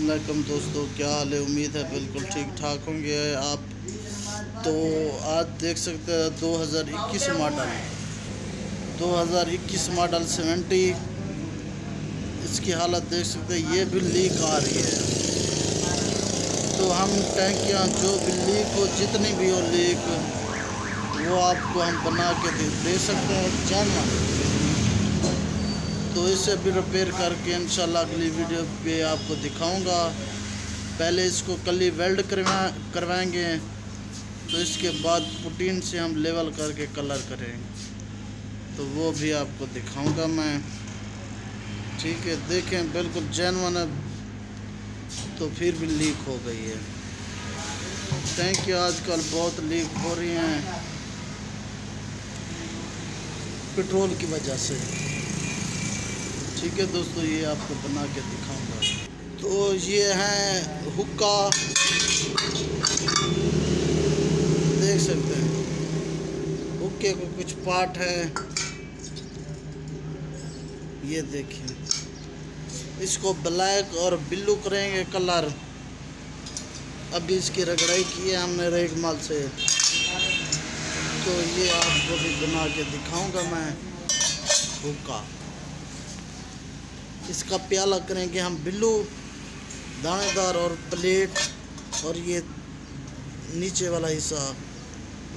असलम दोस्तों, क्या हाल है? उम्मीद है बिल्कुल ठीक ठाक होंगे। आप तो आज देख सकते हैं 2021 मॉडल। 2021 मॉडल 70 इसकी हालत देख सकते हैं, ये भी लीक आ रही है। तो हम टैंकियाँ, जो भी लीक हो, जितनी भी हो लीक, वो आपको हम बना के दे सकते हैं। जानना तो इसे भी रिपेयर करके इन अगली वीडियो पे आपको दिखाऊँगा। पहले इसको कली वेल्ड करवा, करवाएँगे तो इसके बाद पुटीन से हम लेवल करके कलर करेंगे। तो वो भी आपको दिखाऊँगा मैं। ठीक है, देखें, बिल्कुल जैनवन है। तो फिर भी लीक हो गई है। टैंक आजकल बहुत लीक हो रही हैं। पेट्रोल की वजह से। ठीक है दोस्तों, ये आपको बना के दिखाऊँगा। तो ये है हुक्का। देख सकते हैं। हुक्के को कुछ पार्ट है। ये देखिए। इसको ब्लैक और ब्लू करेंगे कलर। अभी इसकी रगड़ाई की है हमने रेग माल से। तो ये आपको भी बना के दिखाऊँगा मैं हुक्का। इसका प्याला करेंगे हम बिल्लू, दानेदार और प्लेट और ये नीचे वाला हिस्सा,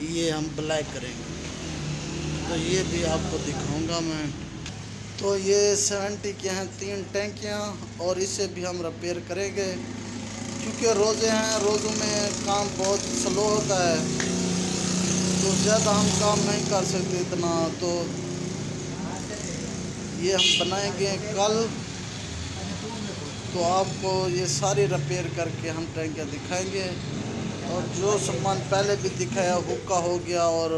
ये हम ब्लैक करेंगे। तो ये भी आपको दिखाऊँगा मैं। तो ये सेवेंटी के हैं, तीन टैंकियाँ और इसे भी हम रिपेयर करेंगे। क्योंकि रोज़े हैं, रोज़ों में काम बहुत स्लो होता है। तो ज़्यादा हम काम नहीं कर सकते इतना तो ये हम बनाएँगे कल। तो आपको ये सारी रिपेयर करके हम टैंकियाँ दिखाएँगे। और जो सामान पहले भी दिखाया, हुक्का हो गया और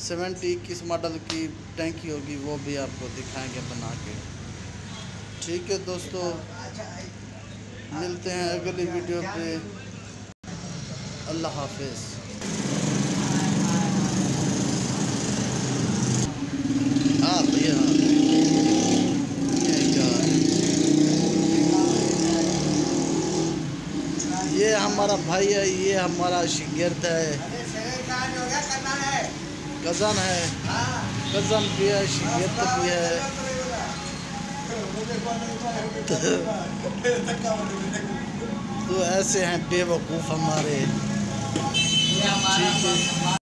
सेवेंटी इक्कीस मॉडल की टैंकी होगी, वो भी आपको दिखाएँगे बना के। ठीक है दोस्तों, मिलते हैं अगली वीडियो पे। अल्लाह हाफिज़ हाँ भैया हमारा भाई है, ये हमारा शिगिर्द है। कज़न है। कज़न भी है शिगिर्द भी है। तो ऐसे हैं बेवकूफ़ हमारे। ठीक है।